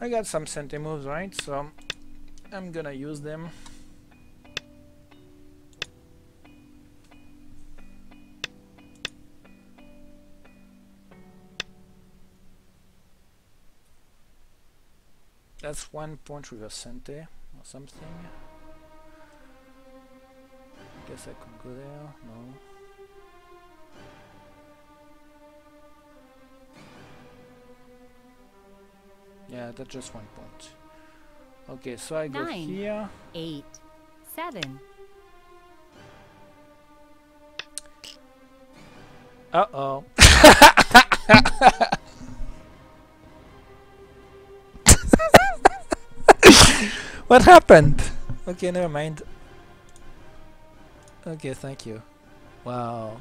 I got some sente moves, right? So I'm gonna use them. That's one point with a sente or something. I guess I could go there. No. Yeah, that's just one point. Okay, so I go Nine. here. eight, seven, Uh oh. what happened? Okay, never mind. Okay, thank you. Wow.